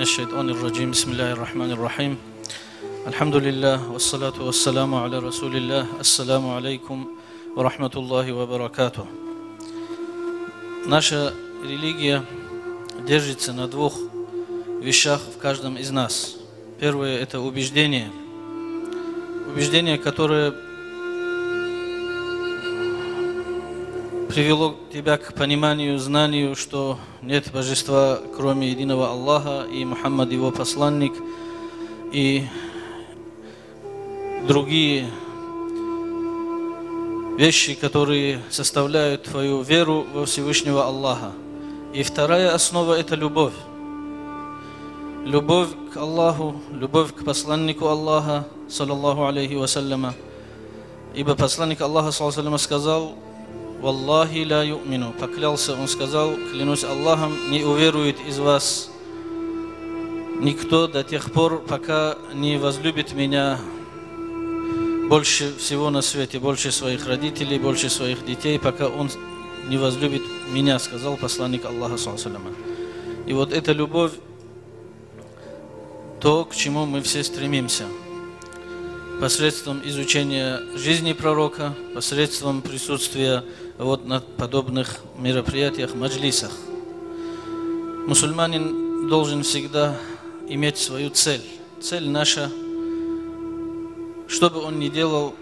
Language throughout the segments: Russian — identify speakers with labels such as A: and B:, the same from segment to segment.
A: من الشيطان الرجيم بسم الله الرحمن الرحيم الحمد لله والصلاة والسلام على رسول الله السلام عليكم ورحمة الله وبركاته Наша религия держится на двух вещах в каждом из нас. Первое – это убеждение. Убеждение, которое привело тебя к пониманию, знанию, что нет божества, кроме единого Аллаха, и Мухаммад его посланник, и другие вещи, которые составляют твою веру во Всевышнего Аллаха. И вторая основа – это любовь. Любовь к Аллаху, любовь к посланнику Аллаха, саллаллаху алейхи вассаляма. Ибо посланник Аллаха, саллаллаху сказал – «Валлахи ля юмину». Поклялся, он сказал, клянусь Аллахом, не уверует из вас никто до тех пор, пока не возлюбит меня больше всего на свете, больше своих родителей, больше своих детей, пока он не возлюбит меня, сказал посланник Аллаха. И вот эта любовь, то, к чему мы все стремимся – посредством изучения жизни пророка, посредством присутствия вот на подобных мероприятиях, маджлисах. Мусульманин должен всегда иметь свою цель. Цель наша, что бы он ни делал,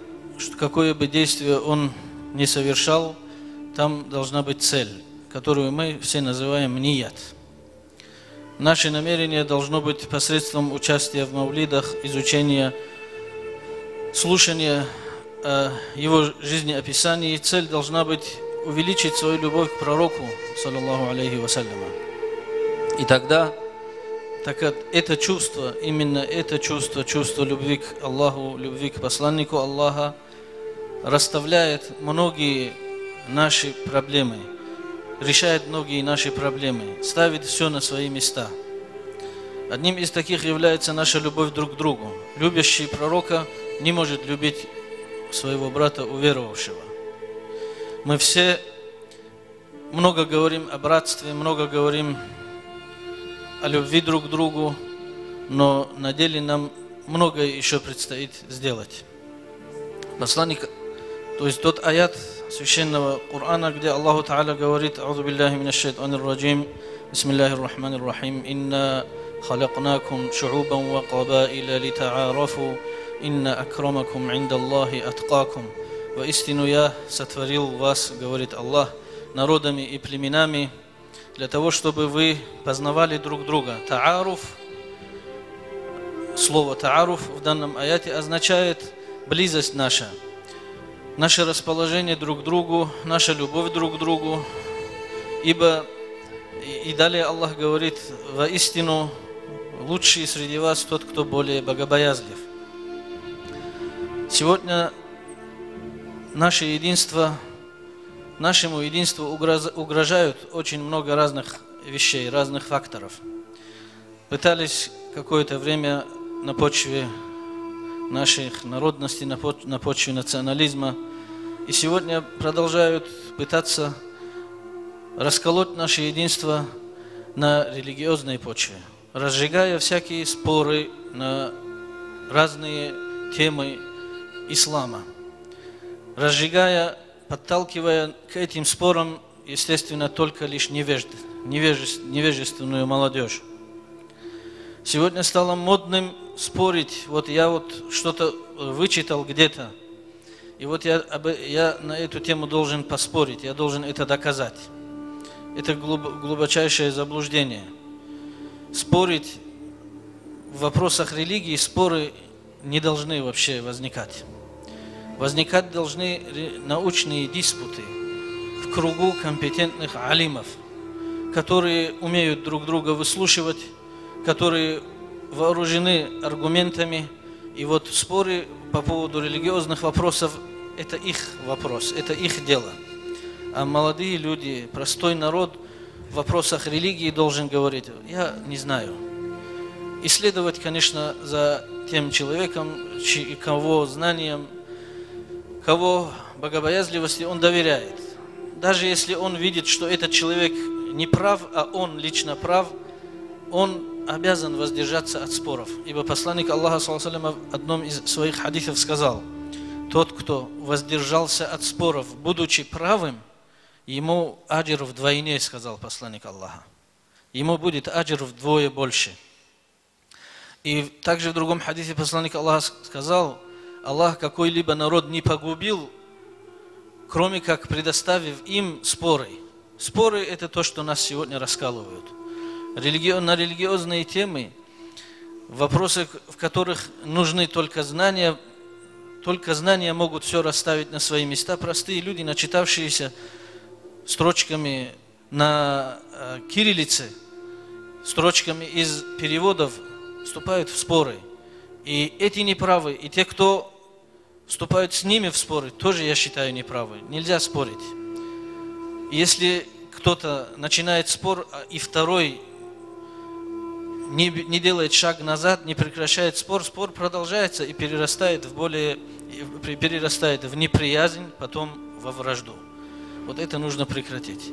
A: какое бы действие он ни совершал, там должна быть цель, которую мы все называем ният. Наше намерение должно быть посредством участия в мавлидах, изучения слушание э, его жизнеописаний, цель должна быть увеличить свою любовь к пророку, саллаллаху алейхи вассаляма. И тогда, так как это чувство, именно это чувство, чувство любви к Аллаху, любви к посланнику Аллаха, расставляет многие наши проблемы, решает многие наши проблемы, ставит все на свои места. Одним из таких является наша любовь друг к другу. Любящий пророка – не может любить своего брата уверовавшего. Мы все много говорим о братстве, много говорим о любви друг к другу, но на деле нам многое еще предстоит сделать. Посланник, то есть тот аят священного Корана, где Аллаху Та'аля говорит «Аузу биллахи минаш шайтанир раджим, бисмиллахи рахманир рахим, инна халякнакум шуубан ва кабаиля литаарафу, «Инна акрамакум инда Аллахи аткакум». «Воистину я сотворил вас, — говорит Аллах, — народами и племенами, для того, чтобы вы познавали друг друга». Тааруф, слово тааруф в данном аяте означает близость наша, наше расположение друг к другу, наша любовь друг к другу, ибо и далее Аллах говорит, воистину лучший среди вас тот, кто более богобоязлив. Сегодня наше единство, нашему единству угрожают очень много разных вещей, разных факторов. Пытались какое-то время на почве наших народностей, на почве национализма, и сегодня продолжают пытаться расколоть наше единство на религиозной почве, разжигая всякие споры на разные темы ислама, разжигая, подталкивая к этим спорам, естественно, только лишь невежд, невеже, невежественную молодежь. Сегодня стало модным спорить, вот я вот что-то э, вычитал где-то, и вот я, я на эту тему должен поспорить, я должен это доказать. Это глубочайшее заблуждение. Спорить в вопросах религии, споры не должны вообще возникать возникать должны научные диспуты в кругу компетентных алимов, которые умеют друг друга выслушивать, которые вооружены аргументами. И вот споры по поводу религиозных вопросов – это их вопрос, это их дело. А молодые люди, простой народ в вопросах религии должен говорить «я не знаю». Исследовать, конечно, за тем человеком, кого знанием кого богобоязливости он доверяет. Даже если он видит, что этот человек не прав, а он лично прав, он обязан воздержаться от споров. Ибо посланник Аллаха саллаху в одном из своих хадисов сказал, тот, кто воздержался от споров, будучи правым, ему аджир вдвойне, сказал посланник Аллаха. Ему будет аджир вдвое больше. И также в другом хадисе посланник Аллаха сказал, Аллах какой-либо народ не погубил, кроме как предоставив им споры. Споры – это то, что нас сегодня раскалывают. Религи... На религиозные темы, вопросы, в которых нужны только знания, только знания могут все расставить на свои места. Простые люди, начитавшиеся строчками на э, кириллице, строчками из переводов, вступают в споры. И эти неправы, и те, кто вступают с ними в споры, тоже, я считаю, неправы. Нельзя спорить. Если кто-то начинает спор, а и второй не, не делает шаг назад, не прекращает спор, спор продолжается и перерастает в более, перерастает в неприязнь, потом во вражду. Вот это нужно прекратить.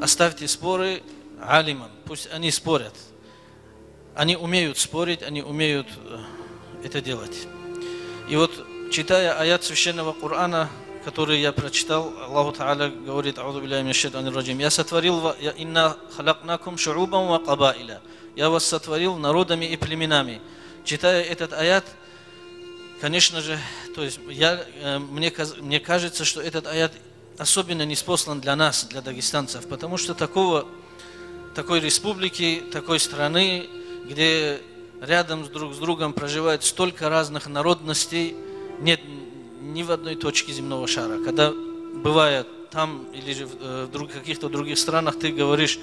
A: Оставьте споры алимам, пусть они спорят. Они умеют спорить, они умеют э, это делать. И вот, читая аят священного Корана, который я прочитал, Аллаху Та'аля говорит, «Ауду раджим, я сотворил, инна халакнакум шу'убам ва кабаиля» я вас сотворил народами и племенами. Читая этот аят, конечно же, то есть я, э, мне, мне кажется, что этот аят особенно не спослан для нас, для дагестанцев, потому что такого, такой республики, такой страны, где рядом с друг с другом проживает столько разных народностей, нет ни в одной точке земного шара. Когда бывает там или в э, каких-то других странах, ты говоришь,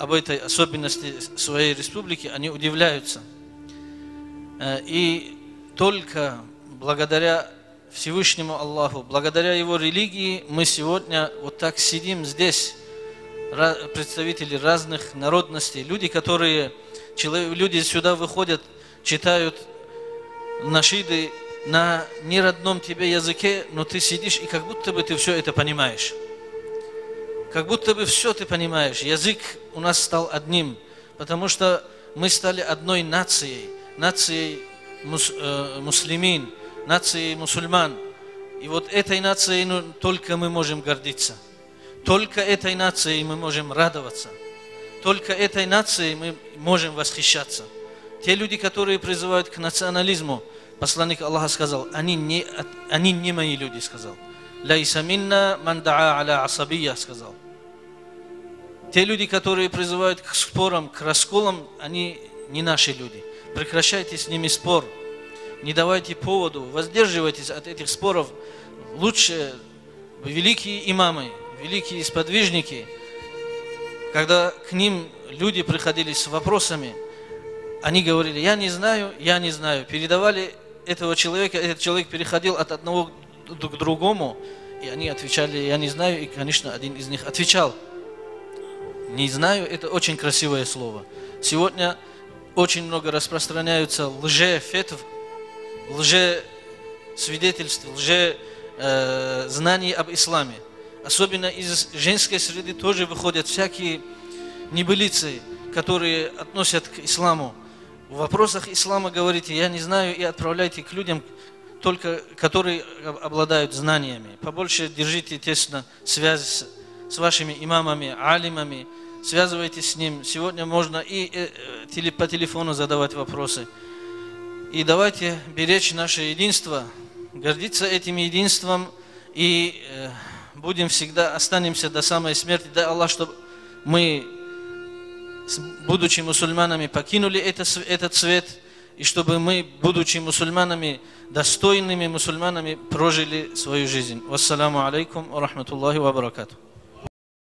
A: об этой особенности своей республики, они удивляются. Э, и только благодаря Всевышнему Аллаху, благодаря Его религии, мы сегодня вот так сидим здесь, представители разных народностей, люди, которые, люди сюда выходят, читают нашиды на неродном тебе языке, но ты сидишь и как будто бы ты все это понимаешь. Как будто бы все ты понимаешь. Язык у нас стал одним, потому что мы стали одной нацией, нацией мус, э, муслимин, нацией мусульман. И вот этой нацией ну, только мы можем гордиться. Только этой нацией мы можем радоваться. Только этой нацией мы можем восхищаться. Те люди, которые призывают к национализму, посланник Аллаха сказал, они не, они не мои люди, сказал. Лайса минна ман даа аля асабия, сказал. Те люди, которые призывают к спорам, к расколам, они не наши люди. Прекращайте с ними спор. Не давайте поводу, воздерживайтесь от этих споров. Лучше великие имамы, великие сподвижники, когда к ним люди приходили с вопросами, они говорили, я не знаю, я не знаю. Передавали этого человека, этот человек переходил от одного к другому, и они отвечали, я не знаю, и, конечно, один из них отвечал – не знаю, это очень красивое слово. Сегодня очень много распространяются лже-фетв, лже-свидетельств, лже-знаний об исламе. Особенно из женской среды тоже выходят всякие небылицы, которые относят к исламу. В вопросах ислама говорите, я не знаю, и отправляйте к людям, только которые обладают знаниями. Побольше держите тесно связь с вашими имамами, алимами, связывайтесь с ним. Сегодня можно и э, по телефону задавать вопросы. И давайте беречь наше единство, гордиться этим единством и э, будем всегда, останемся до самой смерти. Дай Аллах, чтобы мы, будучи мусульманами, покинули это, этот свет, и чтобы мы, будучи мусульманами, достойными мусульманами, прожили свою жизнь. Вассаламу алейкум ва рахматуллахи ва баракату.